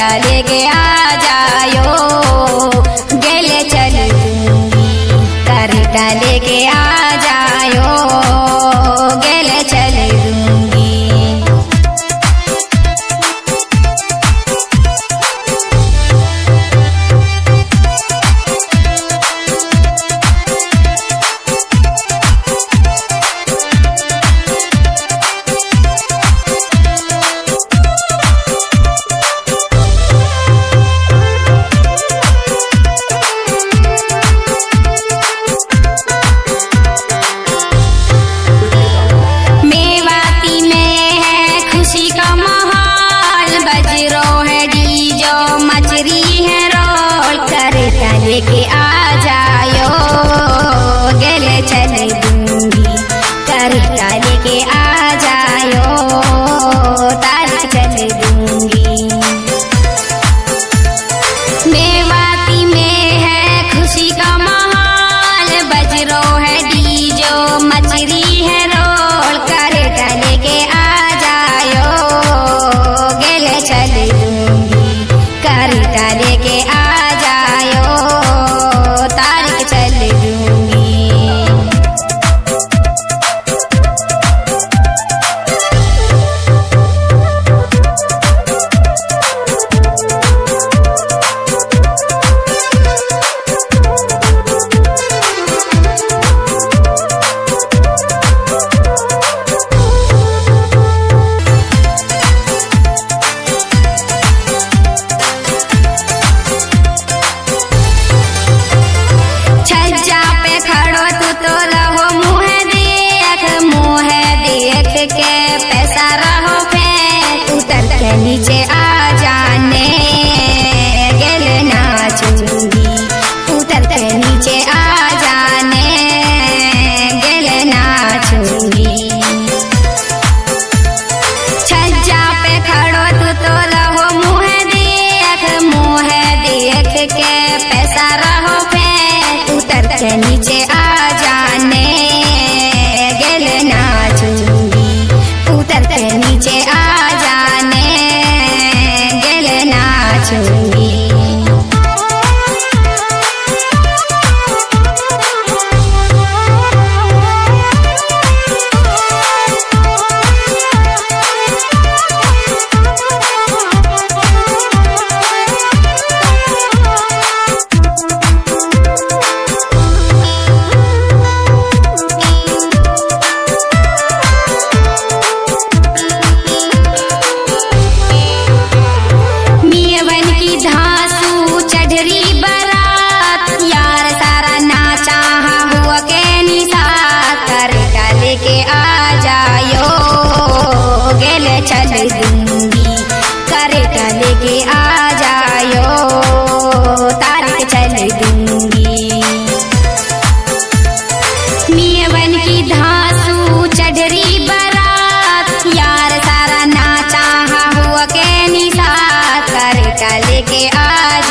ले गया जायो।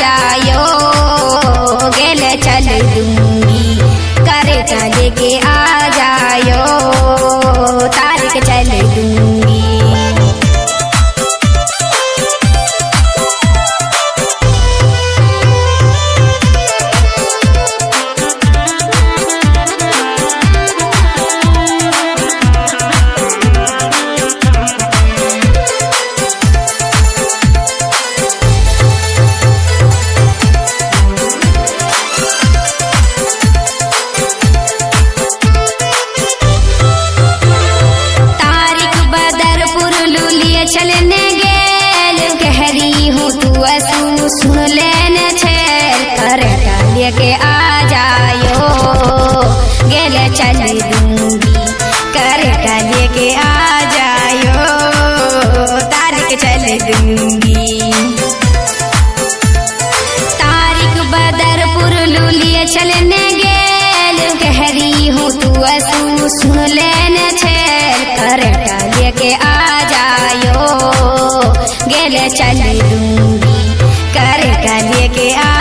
जायो गेल चल दूँगी कर चल के आ के आ जायो। गेले चल दूँगी, कर गले के आ जायो। तारिक चल दूँगी। तारिक बदरपुर लूलिए चलने गेल। गहरी हूँ, तू तू सुन लेने छेल। कर गले के आ जायो। गेले चल दूँगी, कर गले के आ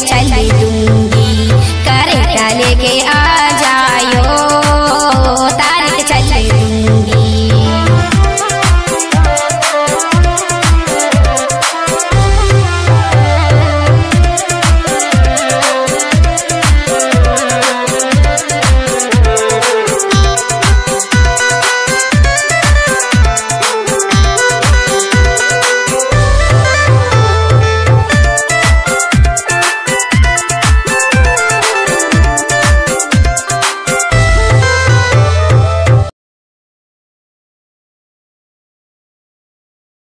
child, child, child.